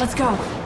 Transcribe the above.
Let's go.